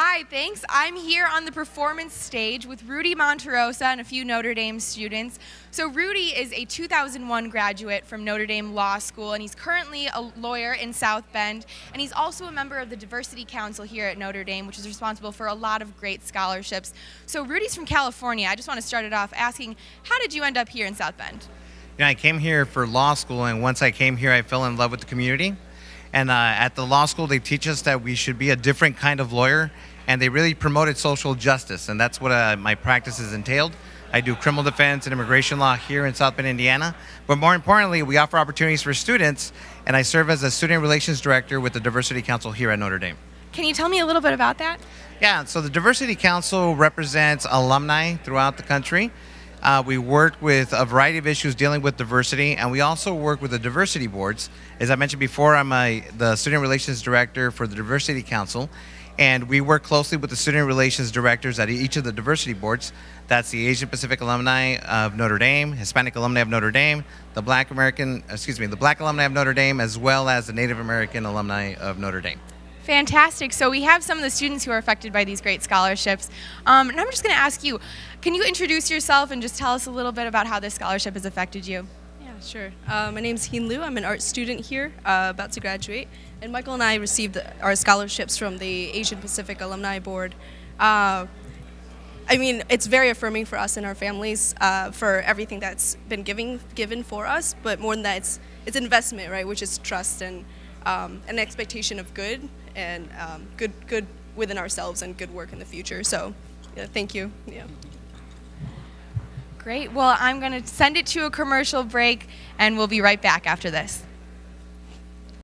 Hi, thanks. I'm here on the performance stage with Rudy Monterrosa and a few Notre Dame students. So, Rudy is a 2001 graduate from Notre Dame Law School, and he's currently a lawyer in South Bend. And he's also a member of the Diversity Council here at Notre Dame, which is responsible for a lot of great scholarships. So, Rudy's from California. I just want to start it off asking, how did you end up here in South Bend? Yeah, I came here for law school, and once I came here, I fell in love with the community. And uh, at the law school, they teach us that we should be a different kind of lawyer, and they really promoted social justice, and that's what uh, my practice is entailed. I do criminal defense and immigration law here in South Bend, Indiana. But more importantly, we offer opportunities for students, and I serve as a student relations director with the Diversity Council here at Notre Dame. Can you tell me a little bit about that? Yeah, so the Diversity Council represents alumni throughout the country. Uh, we work with a variety of issues dealing with diversity, and we also work with the diversity boards. As I mentioned before, I'm a, the student relations director for the Diversity Council, and we work closely with the student relations directors at each of the diversity boards. That's the Asian Pacific alumni of Notre Dame, Hispanic alumni of Notre Dame, the Black American, excuse me, the Black alumni of Notre Dame, as well as the Native American alumni of Notre Dame. Fantastic. So we have some of the students who are affected by these great scholarships. Um, and I'm just going to ask you, can you introduce yourself and just tell us a little bit about how this scholarship has affected you? Yeah, sure. Uh, my name is Heen Liu. I'm an art student here, uh, about to graduate. And Michael and I received our scholarships from the Asian Pacific Alumni Board. Uh, I mean, it's very affirming for us and our families uh, for everything that's been giving, given for us, but more than that, it's, it's investment, right, which is trust and um, an expectation of good and um, good, good within ourselves and good work in the future. So, yeah, thank you. Yeah. Great. Well, I'm going to send it to a commercial break, and we'll be right back after this.